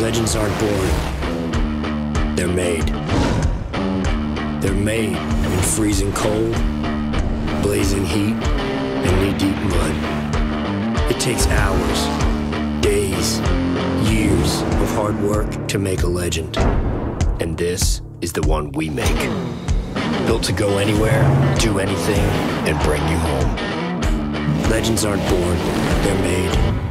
Legends aren't born, they're made. They're made in freezing cold, blazing heat, and knee deep mud. It takes hours, days, years of hard work to make a legend. And this is the one we make. Built to go anywhere, do anything, and bring you home. Legends aren't born, they're made.